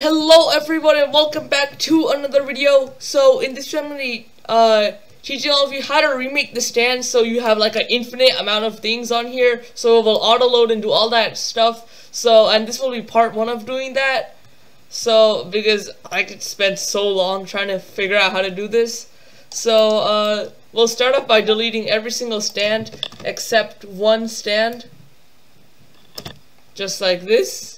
Hello everyone and welcome back to another video. So in this to uh, teach all of you how to remake the stand so you have like an infinite amount of things on here so it will auto load and do all that stuff. So and this will be part one of doing that. So because I could spend so long trying to figure out how to do this. So uh, we'll start off by deleting every single stand except one stand. Just like this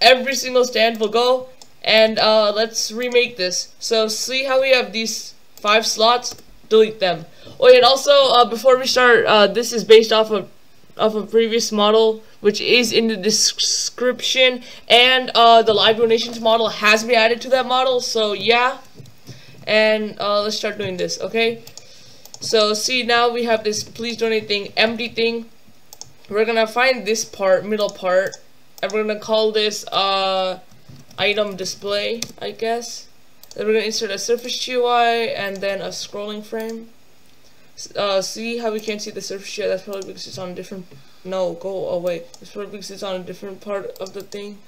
every single stand will go. And uh, let's remake this. So see how we have these five slots? Delete them. Oh and also uh, before we start uh, this is based off of of a previous model which is in the description. And uh, the live donations model has been added to that model so yeah. And uh, let's start doing this okay? So see now we have this please donate thing empty thing. We're gonna find this part middle part and we're gonna call this uh, item display, I guess. Then we're gonna insert a surface GUI and then a scrolling frame. Uh, see how we can't see the surface GUI? That's probably because it's on a different. No, go away. It's probably because it's on a different part of the thing.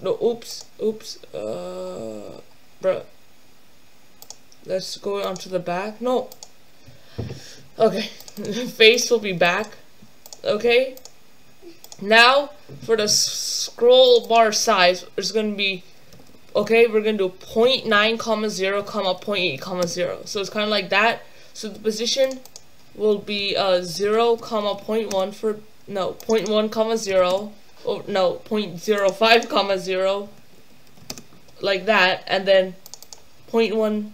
No, oops, oops. Uh, bruh. Let's go onto the back. No. Okay, face will be back. Okay, now, for the scroll bar size, it's going to be, okay, we're going to do 0.9 comma 0 comma 0.8 comma 0. So it's kind of like that. So the position will be uh, 0 comma 0.1 for, no, 0.1 comma 0, or no, 0.05 comma 0, like that, and then 0.1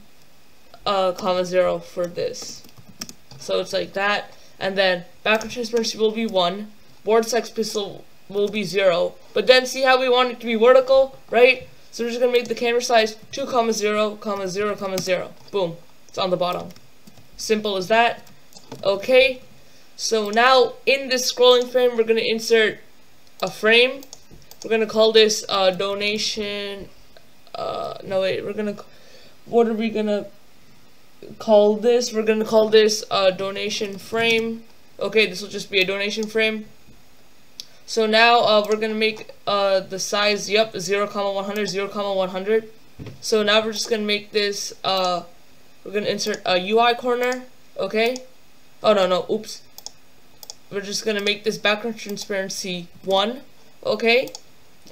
uh, comma 0 for this. So it's like that, and then background transparency will be 1, border size pixel will be 0. But then see how we want it to be vertical, right? So we're just going to make the canvas size 2, comma 0, comma 0, comma 0. Boom. It's on the bottom. Simple as that. Okay. So now in this scrolling frame, we're going to insert a frame. We're going to call this uh, donation. Uh, no, wait. We're going to... What are we going to call this? We're going to call this uh, donation frame. Okay, this will just be a donation frame. So now uh, we're gonna make uh, the size, yep, 0, comma 100, 0, comma 100. So now we're just gonna make this, uh, we're gonna insert a UI corner, okay? Oh no, no, oops. We're just gonna make this background transparency 1, okay?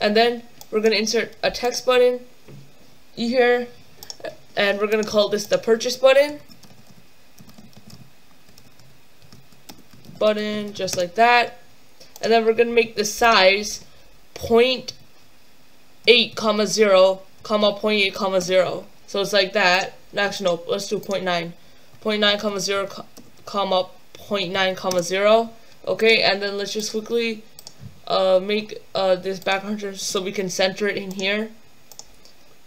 And then we're gonna insert a text button here, and we're gonna call this the purchase button. Button, just like that and then we're going to make the size 0.8 comma 0 comma 0.8 comma 0 so it's like that. Actually no let's do 0 0.9 0.9 comma 0 comma 0.9 comma 0 okay and then let's just quickly uh, make uh, this background so we can center it in here.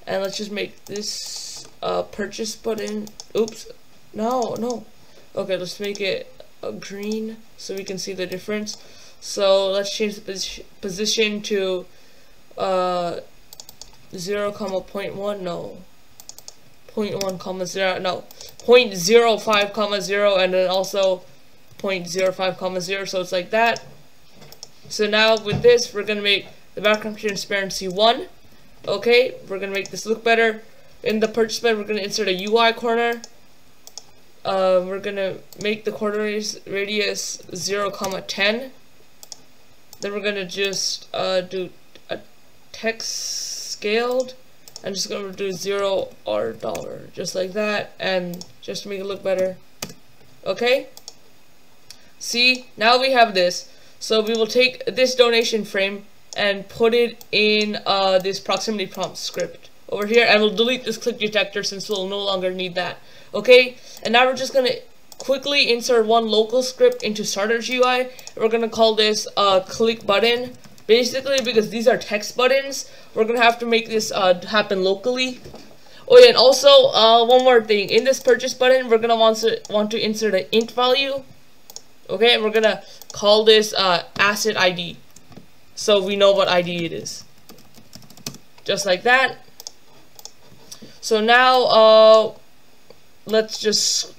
And let's just make this uh, purchase button. Oops. No no. Okay let's make it green so we can see the difference so let's change the posi position to uh, 0 comma 0.1, no. 0.1 comma 0, no. 0.05 comma 0 and then also 0.05 comma 0, so it's like that. So now with this, we're going to make the background transparency 1. Okay, we're going to make this look better. In the purchase bed, we're going to insert a UI corner. Uh, we're going to make the corner radius 0 comma 10. Then we're gonna just uh, do a text scaled. I'm just gonna do zero or dollar, just like that, and just to make it look better. Okay? See, now we have this. So we will take this donation frame and put it in uh, this proximity prompt script over here, and we'll delete this click detector since we'll no longer need that. Okay? And now we're just gonna quickly insert one local script into starter GUI. We're gonna call this uh, click button. Basically, because these are text buttons, we're gonna have to make this uh, happen locally. Oh yeah, and also uh, one more thing. In this purchase button, we're gonna want to want to insert an int value. Okay, and we're gonna call this uh, asset ID, so we know what ID it is. Just like that. So now, uh, let's just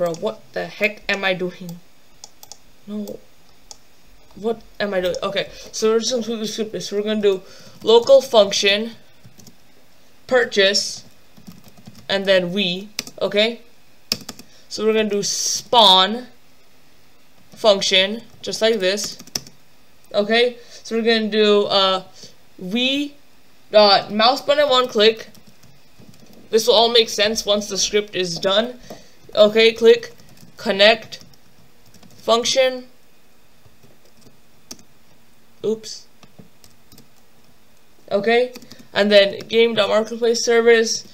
Bro, what the heck am I doing? No. What am I doing? Okay, so we're just gonna quickly skip this. We're gonna do local function. purchase and then we okay so we're gonna do spawn function just like this okay so we're gonna do uh v dot mouse button one click this will all make sense once the script is done okay click connect function. Oops. Okay and then game.marketplace service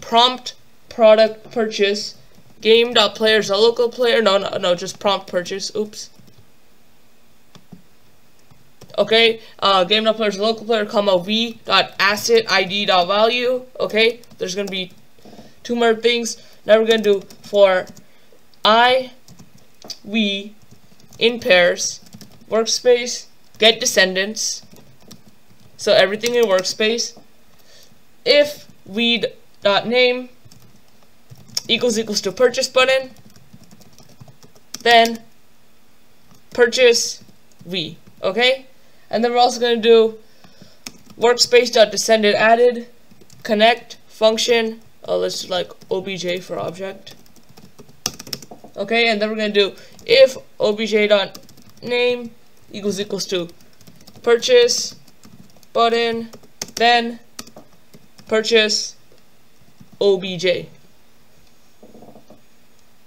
prompt product purchase game.players a local player no no no just prompt purchase oops. Okay uh, game.players a local player comma v dot asset id dot value okay there's gonna be two more things now we're gonna do for i v in pairs workspace get descendants. So everything in workspace. If v dot name equals equals to purchase button then purchase v okay? And then we're also going to do workspace dot descendant added connect function uh, let's do like obj for object. Okay and then we're going to do if obj dot name equals equals to purchase button then purchase obj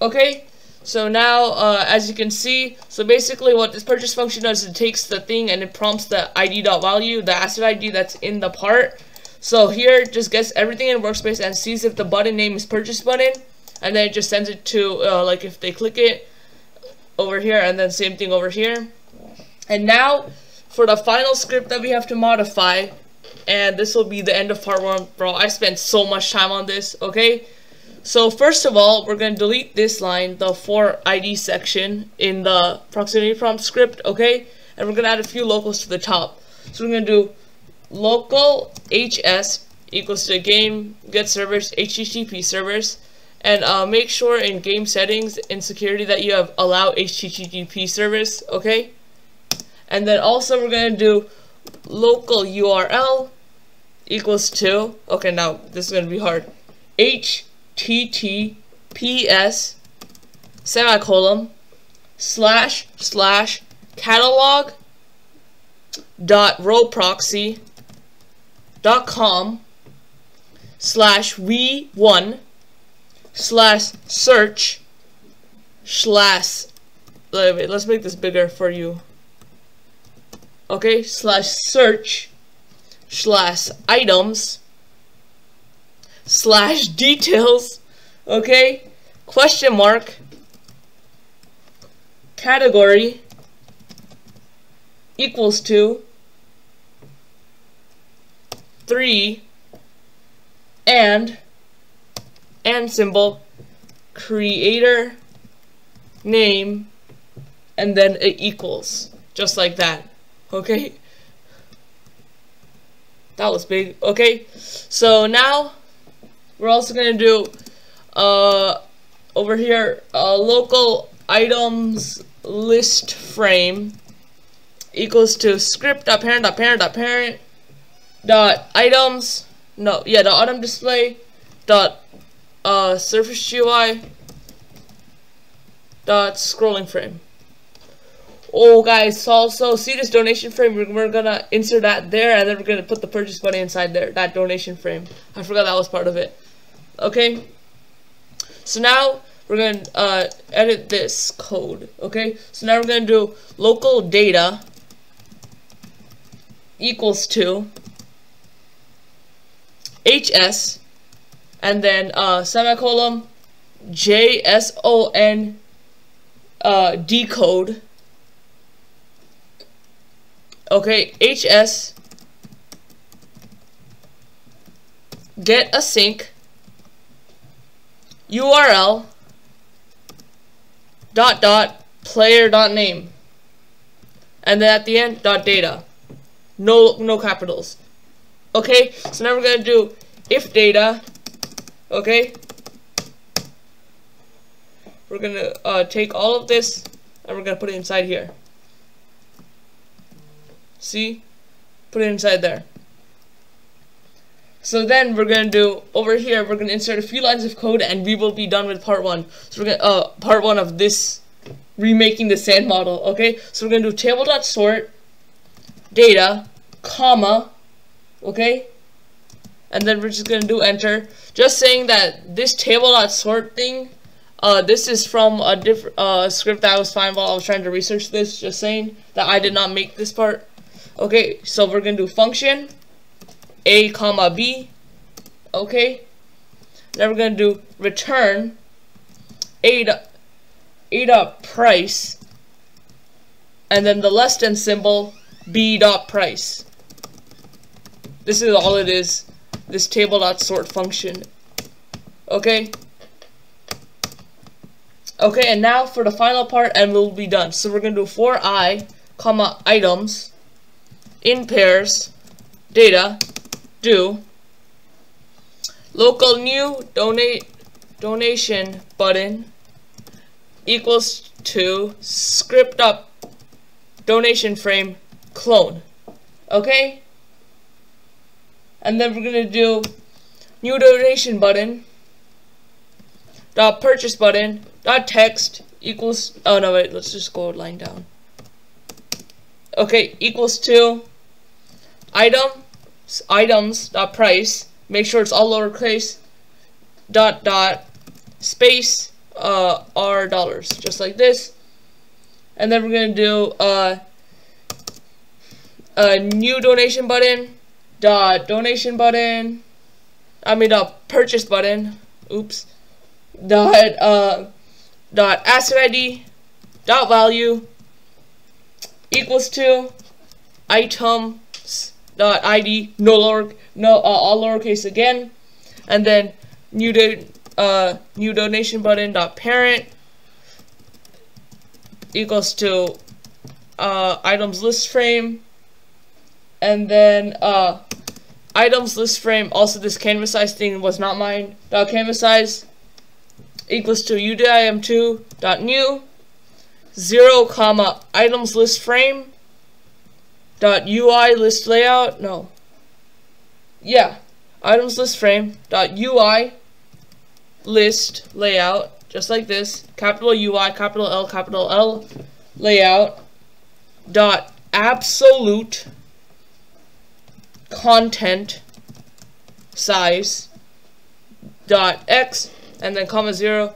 okay so now uh, as you can see so basically what this purchase function does is it takes the thing and it prompts the id dot value the asset id that's in the part so here just gets everything in workspace and sees if the button name is purchase button and then it just sends it to uh, like if they click it over here and then same thing over here. And now for the final script that we have to modify and this will be the end of part one bro I spent so much time on this okay? So first of all we're going to delete this line the for ID section in the proximity prompt script okay? And we're going to add a few locals to the top. So we're going to do local hs equals to game get service http service and uh, make sure in game settings in security that you have allow http service okay? And then also we're going to do local URL equals to, okay now this is going to be hard, https semicolon slash slash catalog dot roproxy dot com slash v one slash search slash wait, let's make this bigger for you. Okay, slash search, slash items, slash details, okay, question mark, category, equals to, 3, and, and symbol, creator, name, and then it equals, just like that. Okay. That was big. Okay. So now we're also gonna do uh over here uh local items list frame equals to script dot dot dot dot items no yeah the item display dot uh surface GUI dot scrolling frame Oh, guys, also see this donation frame. We're, we're, gonna insert that there, and then we're gonna put the purchase button inside there. That donation frame. I forgot that was part of it. Okay. So now we're gonna uh, edit this code. Okay. So now we're gonna do local data equals to hs and then uh, semicolon json uh, decode. Okay, HS get async URL dot dot player dot name and then at the end dot data. No no capitals okay so now we're gonna do if data okay we're gonna uh, take all of this and we're gonna put it inside here See? Put it inside there. So then we're gonna do over here. We're gonna insert a few lines of code, and we will be done with part one. So we're gonna uh part one of this remaking the sand model. Okay, so we're gonna do table dot sort data comma okay? And then we're just gonna do enter. Just saying that this table dot sort thing uh, this is from a different uh, script that I was fine while I was trying to research this. Just saying that I did not make this part. Okay so we're gonna do function a comma b. Okay? Then we're gonna do return a dot, a dot price and then the less than symbol b dot price this is all it is. This table dot sort function. Okay. Okay, and now for the final part, and we'll be done. So we're gonna do for i, comma items, in pairs, data, do, local new donate donation button equals to script up donation frame clone. Okay? And then we're gonna do new donation button dot purchase button dot text equals oh no wait let's just go line down. Okay equals to item items dot price make sure it's all lowercase dot dot space uh r dollars just like this. And then we're gonna do uh a new donation button dot donation button I mean dot purchase button oops dot uh dot asset ID dot value equals to items dot ID no lower no uh, all lowercase again and then new do, uh new donation button dot parent equals to uh items list frame and then uh items list frame also this canvas size thing was not mine. Dot canvas size equals to udim2 dot new 0 comma items list frame dot ui list layout no. Yeah items list frame dot ui list layout just like this capital ui capital l capital l layout dot absolute content size dot x and then comma 0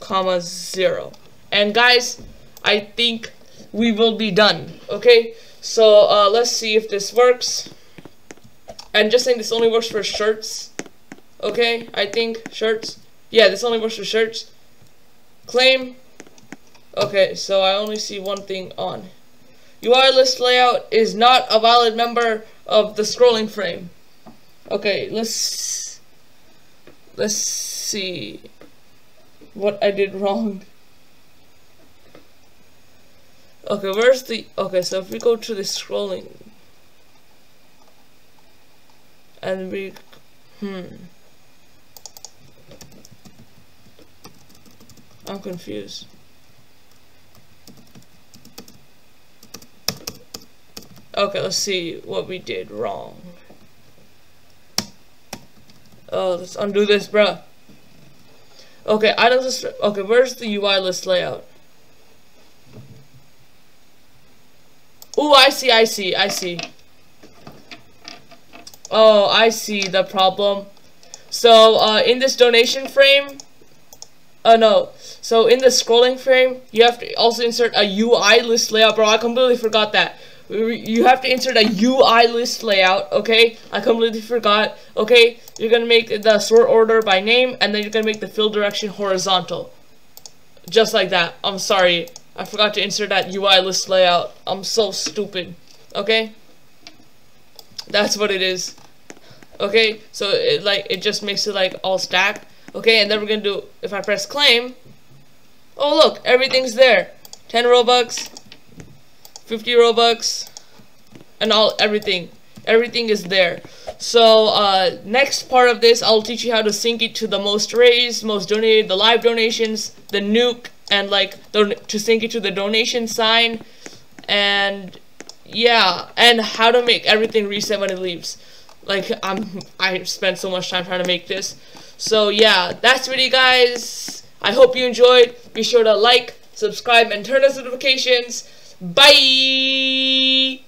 comma 0 and guys I think we will be done okay? So uh, let's see if this works. And just saying this only works for shirts okay? I think shirts. Yeah this only works for shirts. Claim. Okay so I only see one thing on. UI list layout is not a valid member of the scrolling frame. Okay, let's let's see what I did wrong. Okay, where's the okay, so if we go to the scrolling and we hmm I'm confused. Okay, let's see what we did wrong. Oh, let's undo this, bruh. Okay, items list. Okay, where's the UI list layout? Oh, I see, I see, I see. Oh, I see the problem. So, uh, in this donation frame, uh, no. So, in the scrolling frame, you have to also insert a UI list layout, bro. I completely forgot that you have to insert a UI list layout, okay? I completely forgot, okay? You're gonna make the sort order by name, and then you're gonna make the fill direction horizontal. Just like that. I'm sorry. I forgot to insert that UI list layout. I'm so stupid, okay? That's what it is. Okay, so it like it just makes it like all stacked. Okay, and then we're gonna do if I press claim. Oh look, everything's there. 10 Robux, 50 Robux, and all everything. Everything is there. So uh, next part of this, I'll teach you how to sync it to the most raised, most donated, the live donations, the nuke, and like to sync it to the donation sign, and yeah, and how to make everything reset when it leaves. Like I'm I spent so much time trying to make this. So yeah, that's really guys. I hope you enjoyed. Be sure to like, subscribe, and turn on notifications. Bye!